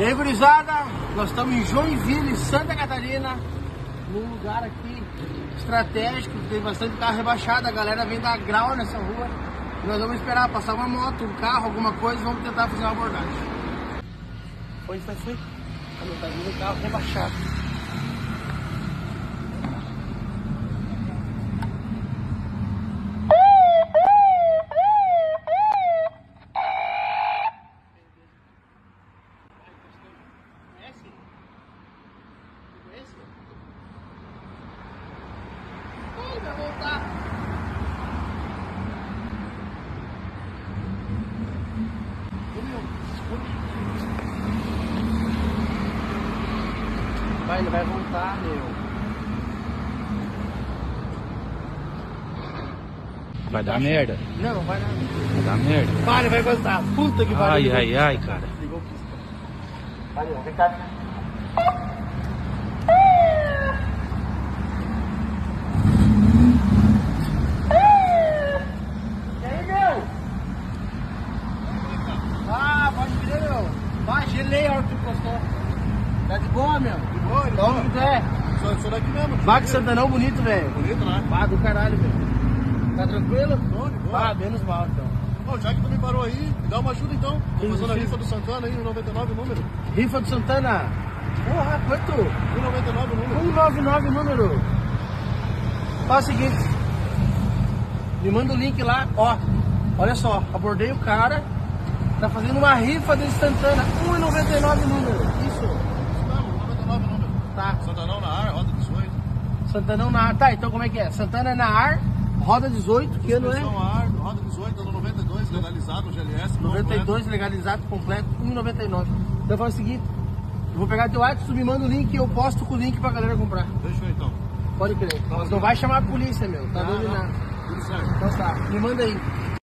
E aí, gurizada, nós estamos em Joinville, Santa Catarina, num lugar aqui estratégico, tem bastante carro rebaixado, a galera vem dar grau nessa rua. Nós vamos esperar passar uma moto, um carro, alguma coisa, vamos tentar fazer uma abordagem. Foi, foi, foi. Tá vindo carro rebaixado. Vai voltar. Vai, ele vai voltar, meu. Vai dar merda. Não, não vai nada. Vai dar merda. Vai, ele vai gostar. Puta que pariu. Ai, ai, ai, cara. Ligou o pisca. Ó, vem cá. E aí, meu? Ah, pode crer, meu. Vai, gelei a hora que tu encostou. Tá de boa, meu? De boa, de boa. Onde tu é? Sou, sou daqui mesmo. Vaca Santanão bonito, velho. Bonito, né? Vaca do caralho, velho. Tá tranquilo? Bom, de boa. Ah, menos mal, então. Bom, já que tu me parou aí, me dá uma ajuda então. Tô Sim, fazendo a rifa do Santana aí, o 99 número. Rifa do Santana. Porra, quanto? O 99 número. 199 número. Faz o seguinte. Me manda o link lá, ó. Olha só, abordei o cara. Tá fazendo uma rifa do Santana. 1,99 número. Isso. Isso mesmo, 99 número. Tá. Santanão na ar, roda 18. Santanão na ar. Tá, então como é que é? Santana na ar, roda 18, que ano é? Inspeção a ar, roda 18, ano 92, legalizado, GLS. não 92, legalizado, completo, 1,99. Então faz o seguinte. Eu vou pegar teu WhatsApp, me manda o link e eu posto com o link pra galera comprar. completo. Deixa eu então. Pode crer. Mas não vai chamar a polícia, meu. Tá Não, dominado. não. Tudo certo. Então tá, me manda aí.